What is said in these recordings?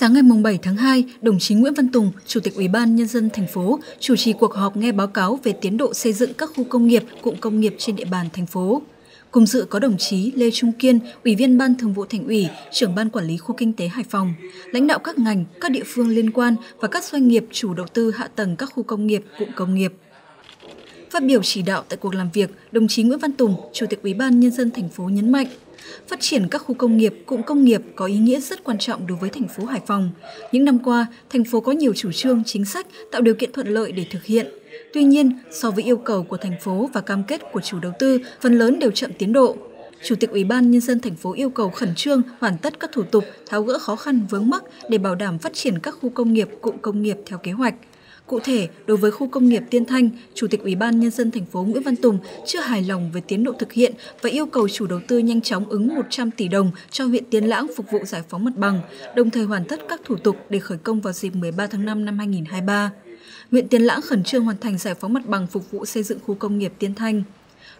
Sáng ngày 7 tháng 2, đồng chí Nguyễn Văn Tùng, Chủ tịch Ủy ban Nhân dân thành phố, chủ trì cuộc họp nghe báo cáo về tiến độ xây dựng các khu công nghiệp, cụm công nghiệp trên địa bàn thành phố. Cùng dự có đồng chí Lê Trung Kiên, Ủy viên Ban Thường vụ Thành ủy, trưởng Ban Quản lý Khu Kinh tế Hải Phòng, lãnh đạo các ngành, các địa phương liên quan và các doanh nghiệp chủ đầu tư hạ tầng các khu công nghiệp, cụm công nghiệp. Phát biểu chỉ đạo tại cuộc làm việc, đồng chí Nguyễn Văn Tùng, Chủ tịch Ủy ban Nhân dân thành phố nhấn mạnh, Phát triển các khu công nghiệp, cụm công nghiệp có ý nghĩa rất quan trọng đối với thành phố Hải Phòng. Những năm qua, thành phố có nhiều chủ trương, chính sách tạo điều kiện thuận lợi để thực hiện. Tuy nhiên, so với yêu cầu của thành phố và cam kết của chủ đầu tư, phần lớn đều chậm tiến độ. Chủ tịch Ủy ban Nhân dân thành phố yêu cầu khẩn trương hoàn tất các thủ tục, tháo gỡ khó khăn vướng mắc để bảo đảm phát triển các khu công nghiệp, cụm công nghiệp theo kế hoạch. Cụ thể, đối với khu công nghiệp Tiên Thanh, Chủ tịch Ủy ban Nhân dân thành phố Nguyễn Văn Tùng chưa hài lòng về tiến độ thực hiện và yêu cầu chủ đầu tư nhanh chóng ứng 100 tỷ đồng cho huyện Tiên Lãng phục vụ giải phóng mặt bằng, đồng thời hoàn tất các thủ tục để khởi công vào dịp 13 tháng 5 năm 2023. Huyện Tiên Lãng khẩn trương hoàn thành giải phóng mặt bằng phục vụ xây dựng khu công nghiệp Tiên Thanh.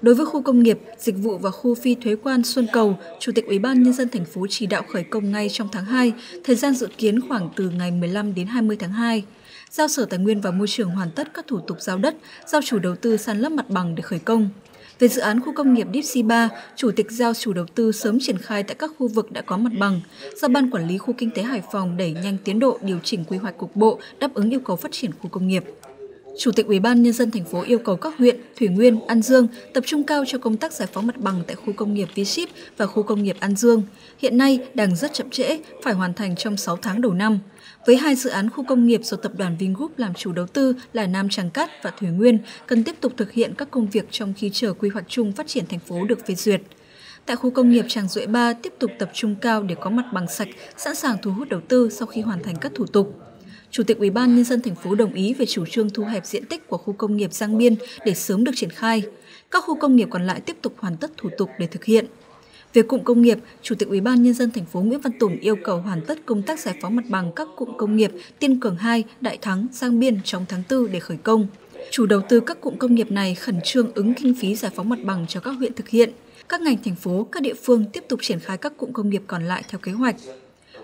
Đối với khu công nghiệp, dịch vụ và khu phi thuế quan Xuân Cầu, Chủ tịch Ủy ban nhân dân thành phố chỉ đạo khởi công ngay trong tháng 2, thời gian dự kiến khoảng từ ngày 15 đến 20 tháng 2 giao Sở Tài nguyên và Môi trường hoàn tất các thủ tục giao đất, giao chủ đầu tư san lấp mặt bằng để khởi công. Về dự án khu công nghiệp Deep 3, Chủ tịch giao chủ đầu tư sớm triển khai tại các khu vực đã có mặt bằng, giao Ban Quản lý Khu Kinh tế Hải Phòng đẩy nhanh tiến độ điều chỉnh quy hoạch cục bộ đáp ứng yêu cầu phát triển khu công nghiệp. Chủ tịch Ủy ban nhân dân thành phố yêu cầu các huyện Thủy Nguyên, An Dương tập trung cao cho công tác giải phóng mặt bằng tại khu công nghiệp V Ship và khu công nghiệp An Dương. Hiện nay đang rất chậm trễ, phải hoàn thành trong 6 tháng đầu năm. Với hai dự án khu công nghiệp do tập đoàn Vingroup làm chủ đầu tư là Nam Tràng Cát và Thủy Nguyên, cần tiếp tục thực hiện các công việc trong khi chờ quy hoạch chung phát triển thành phố được phê duyệt. Tại khu công nghiệp Tràng Duệ 3 tiếp tục tập trung cao để có mặt bằng sạch, sẵn sàng thu hút đầu tư sau khi hoàn thành các thủ tục. Chủ tịch Ủy ban nhân dân thành phố đồng ý về chủ trương thu hẹp diện tích của khu công nghiệp Giang Biên để sớm được triển khai. Các khu công nghiệp còn lại tiếp tục hoàn tất thủ tục để thực hiện. Về cụm công nghiệp, Chủ tịch Ủy ban nhân dân thành phố Nguyễn Văn Tùng yêu cầu hoàn tất công tác giải phóng mặt bằng các cụm công nghiệp Tiên Cường 2, Đại Thắng, Giang Biên trong tháng 4 để khởi công. Chủ đầu tư các cụm công nghiệp này khẩn trương ứng kinh phí giải phóng mặt bằng cho các huyện thực hiện. Các ngành thành phố, các địa phương tiếp tục triển khai các cụm công nghiệp còn lại theo kế hoạch.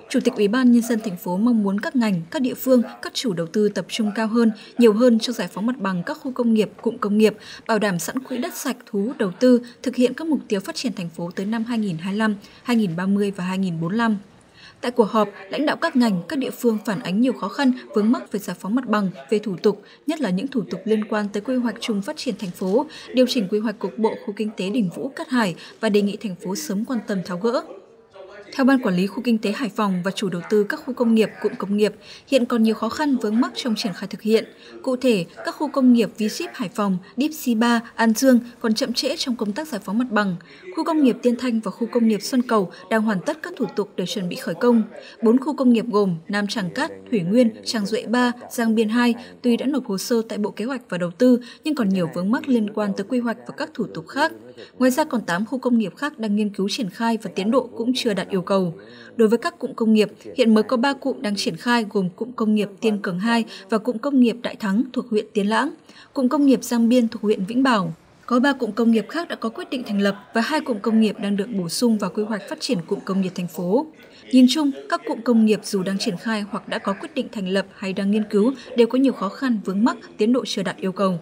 Chủ tịch Ủy ban nhân dân thành phố mong muốn các ngành, các địa phương, các chủ đầu tư tập trung cao hơn, nhiều hơn cho giải phóng mặt bằng các khu công nghiệp, cụm công nghiệp, bảo đảm sẵn quỹ đất sạch thu hút đầu tư, thực hiện các mục tiêu phát triển thành phố tới năm 2025, 2030 và 2045. Tại cuộc họp, lãnh đạo các ngành, các địa phương phản ánh nhiều khó khăn vướng mắc về giải phóng mặt bằng, về thủ tục, nhất là những thủ tục liên quan tới quy hoạch chung phát triển thành phố, điều chỉnh quy hoạch cục bộ khu kinh tế Đình Vũ, Cát Hải và đề nghị thành phố sớm quan tâm tháo gỡ. Theo Ban Quản lý Khu Kinh tế Hải Phòng và chủ đầu tư các khu công nghiệp, cụm công nghiệp, hiện còn nhiều khó khăn vướng mắc trong triển khai thực hiện. Cụ thể, các khu công nghiệp v Hải Phòng, Deep 3 An Dương còn chậm trễ trong công tác giải phóng mặt bằng. Khu công nghiệp Tiên Thanh và khu công nghiệp Xuân Cầu đang hoàn tất các thủ tục để chuẩn bị khởi công. Bốn khu công nghiệp gồm Nam Tràng Cát, Thủy Nguyên, Tràng Duệ 3, Giang Biên 2 tuy đã nộp hồ sơ tại Bộ Kế hoạch và Đầu tư nhưng còn nhiều vướng mắc liên quan tới quy hoạch và các thủ tục khác. Ngoài ra còn 8 khu công nghiệp khác đang nghiên cứu triển khai và tiến độ cũng chưa đạt yêu cầu. Đối với các cụm công nghiệp, hiện mới có 3 cụm đang triển khai gồm cụm công nghiệp Tiên Cường 2 và cụm công nghiệp Đại Thắng thuộc huyện Tiến Lãng, cụm công nghiệp Giang Biên thuộc huyện Vĩnh Bảo. Có 3 cụm công nghiệp khác đã có quyết định thành lập và hai cụm công nghiệp đang được bổ sung vào quy hoạch phát triển cụm công nghiệp thành phố. Nhìn chung, các cụm công nghiệp dù đang triển khai hoặc đã có quyết định thành lập hay đang nghiên cứu đều có nhiều khó khăn vướng mắc, tiến độ chưa đạt yêu cầu.